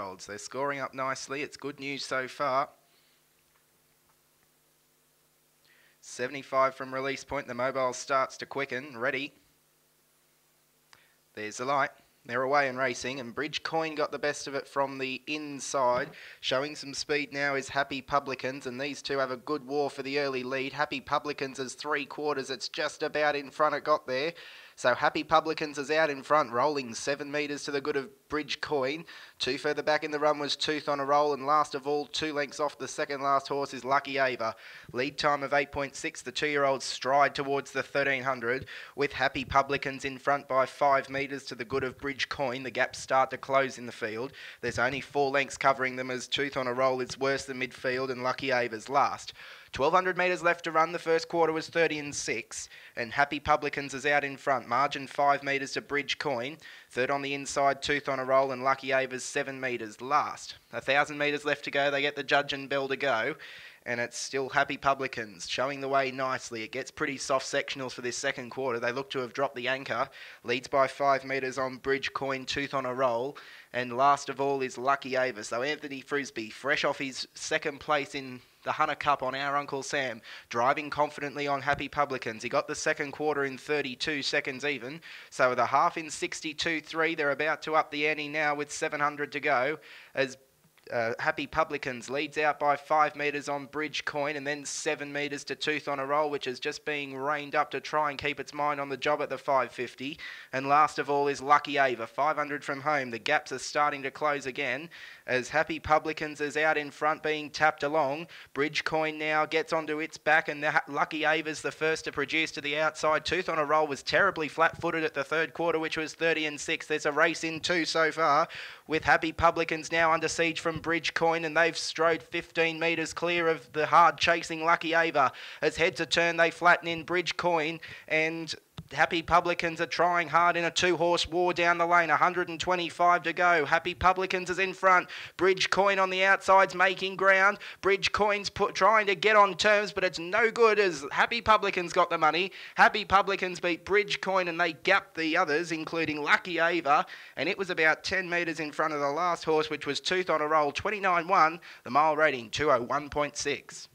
two-year-olds. They're scoring up nicely. It's good news so far. 75 from release point. The mobile starts to quicken. Ready. There's the light. They're away and racing, and Bridge Coin got the best of it from the inside. Showing some speed now is Happy Publicans, and these two have a good war for the early lead. Happy Publicans is three quarters. It's just about in front. It got there. So Happy Publicans is out in front, rolling seven metres to the good of Bridge Coin. Two further back in the run was Tooth on a roll, and last of all, two lengths off the second last horse is Lucky Ava. Lead time of 8.6. The two-year-old stride towards the 1300 with Happy Publicans in front by five metres to the good of Bridge Coin. The gaps start to close in the field. There's only four lengths covering them as Tooth on a roll is worse than midfield and Lucky Ava's last. 1200 metres left to run. The first quarter was 30 and 6. And Happy Publicans is out in front. Margin 5 metres to Bridge Coin. Third on the inside, Tooth on a roll. And Lucky Ava's 7 metres last. A 1,000 metres left to go. They get the judge and bell to go and it's still Happy Publicans showing the way nicely. It gets pretty soft sectionals for this second quarter. They look to have dropped the anchor. Leads by five metres on Bridge Coin, tooth on a roll. And last of all is Lucky Ava. So Anthony Frisby, fresh off his second place in the Hunter Cup on our Uncle Sam, driving confidently on Happy Publicans. He got the second quarter in 32 seconds even. So with the half in 62.3. They're about to up the ante now with 700 to go as uh, Happy Publicans leads out by five metres on Bridge Coin and then seven metres to Tooth on a Roll, which is just being reined up to try and keep its mind on the job at the 550. And last of all is Lucky Ava, 500 from home. The gaps are starting to close again as Happy Publicans is out in front being tapped along. Bridge Coin now gets onto its back and the Lucky Ava's the first to produce to the outside. Tooth on a Roll was terribly flat-footed at the third quarter, which was 30 and 6. There's a race in two so far with Happy Publicans now under siege from Bridge Coin, and they've strode 15 metres clear of the hard chasing Lucky Ava. As heads to turn, they flatten in Bridge Coin, and Happy Publicans are trying hard in a two horse war down the lane. 125 to go. Happy Publicans is in front. Bridge Coin on the outsides making ground. Bridge Coin's put, trying to get on terms, but it's no good as Happy Publicans got the money. Happy Publicans beat Bridge Coin and they gapped the others, including Lucky Ava. And it was about 10 metres in front of the last horse, which was Tooth on a Roll 29 1. The mile rating 201.6.